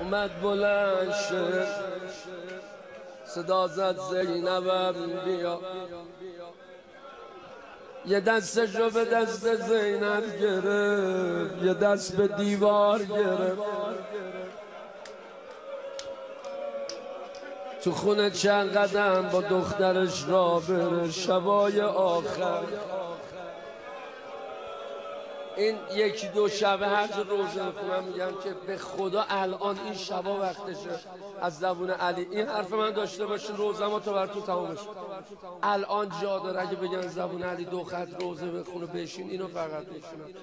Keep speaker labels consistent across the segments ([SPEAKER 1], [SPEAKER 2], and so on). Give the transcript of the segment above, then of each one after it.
[SPEAKER 1] اومد بلند شد صدا زد زینبم بیا. یه دستش رو به دست زینب گرفت یه دست به دیوار گرفت. تو خونه چند قدم با دخترش را بره شبای آخر. این یکی دو شبه هر جا روزه می‌خونم میگم که به خدا الان این شبا وقتشه. از زبون علی. این حرف من داشته روزه ما تو براتون تمامش الان جا داره اگه بگن زبون علی دو خط روزه بخونه بشین اینو فقط بشین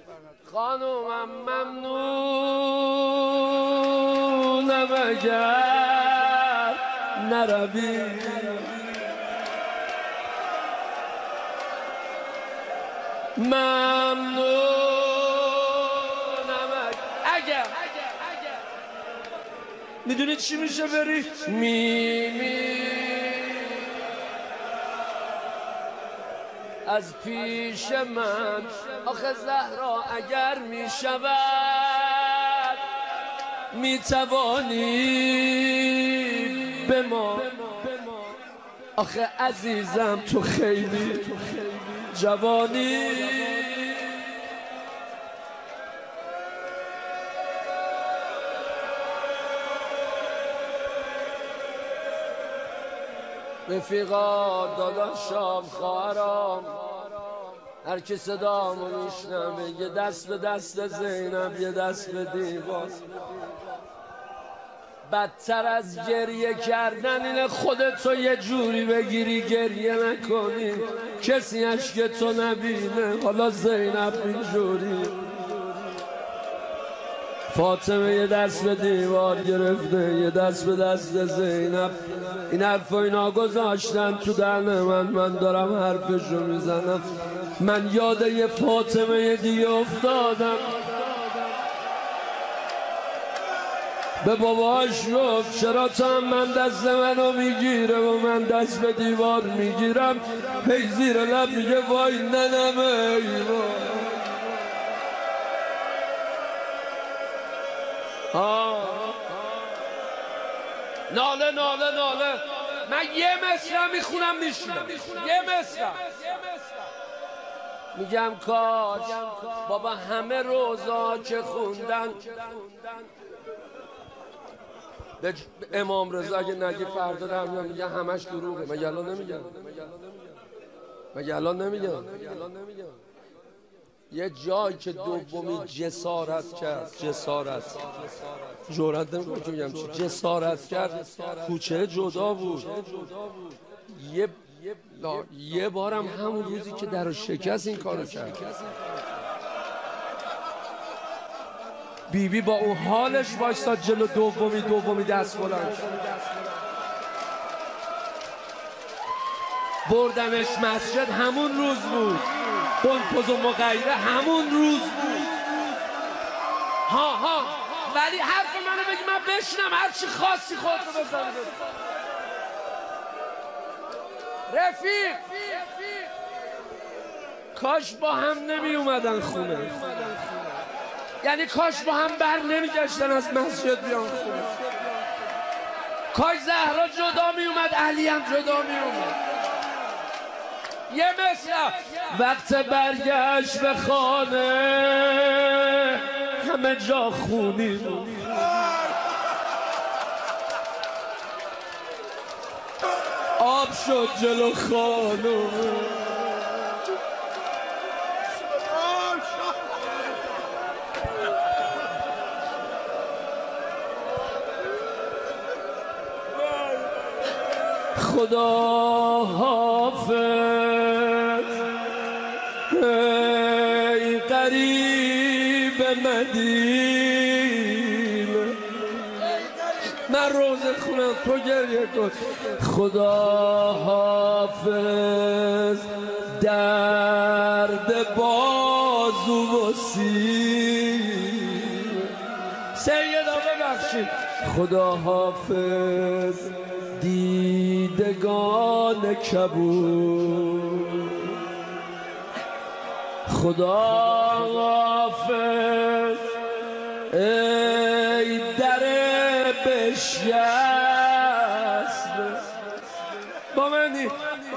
[SPEAKER 1] خانومم ممنونم اگر نروی. ممنون. می‌دونی چی میشه بری؟ می می از پیش من آخه زهرا اگر می شود می توانی به ما آخه عزیزم تو خیلی جوانی رفیقا داداشام خواهرام هر کی صدامو میشنوه یه دست به دست زینب یه دست به دیوار بدتر از گریه کردن اینه خودتو یه جوری بگیری گریه نکنی. کسی که تو نبینه حالا زینب اینجوری. فاطمه یه دست به دیوار گرفته یه دست به دست زینب. این حرف اینا گذاشتن تو دهن من من دارم حرفشو می‌زنم. من یاد یه فاطمه دیگه افتادم. به باباش گفت چرا تا من دست منو می‌گیره و من دست به دیوار می‌گیرم؟ هی زیر لب میگه وای ننم ای ناله ناله ناله. من یه مصرم می‌خونم میشونم یه مصرم میگم کاش بابا همه روزا که خوندن. به امام رضا اگه نگی فردا در میان میگه همش دروغه. مگه الان نمیگم مگه الان نمیگم یه جایی که دومی جسارت کرد جسارت. جورت نمی‌کنم که میگم جسارت کرد کوچه جدا بود. یه یه بارم همون روزی که در شکست این کارو کرد. بیبی بی با اون حالش وایستاد جلو دومی دومی دست بلند بردمش مسجد همون روز بود. بنفذ و مغیره همون روز بود. ها ها. ولی حرف منو بگی من بشنم هر چی خاصی خودتو بزن. رفیق. کاش با هم نمی اومدن خونه. یعنی کاش با هم بر نمیگشتن از مسجد بیان خونه. کاش زهرا جدا می اومد علی هم جدا می اومد. یه مثل. وقت برگشت به خانه همه جا خونی آب شد جلو خانه خدا حافظ. ای قریب مدینه. من روزه خونم تو گریه کن. خدا حافظ درد بازو و سیدا ببخشید. خدا حافظ دیدگان کبود. خدا حافظ ای در بشکست. با منی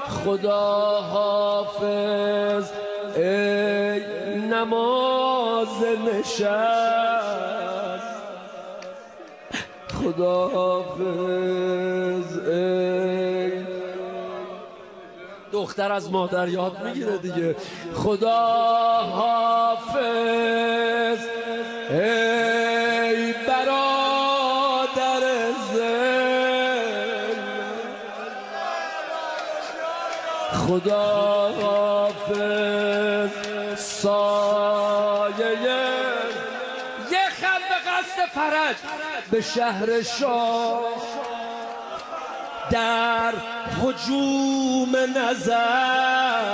[SPEAKER 1] خدا حافظ ای نماز نشست. خدا حافظ. دختر از مادر یاد می‌گیره دیگه. خدا حافظ. ای برادر زل خدا حافظ. سایه یه خط به قصد فرج. به شهر شاه. در حجوم نظرها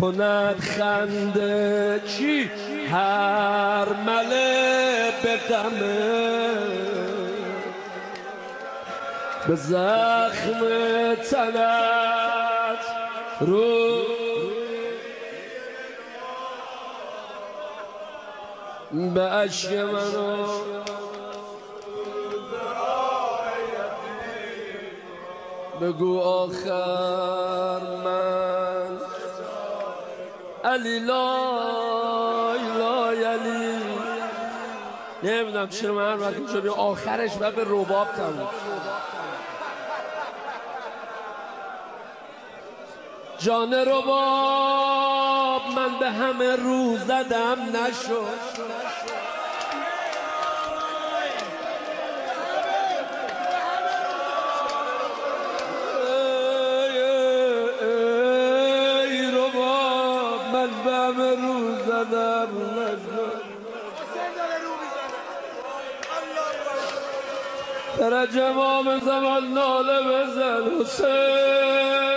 [SPEAKER 1] کند خنده چی؟ هر مله به به زخم تنت رو به عشق منو بگو آخر من. علی لای لای علی. نمی‌دونم چرا من وقتی شد آخرش و به رباب تموم جان رباب من به همه رو زدم نشد. به همه رو زدم نشد فرج امام زمان ناله بزن حسین.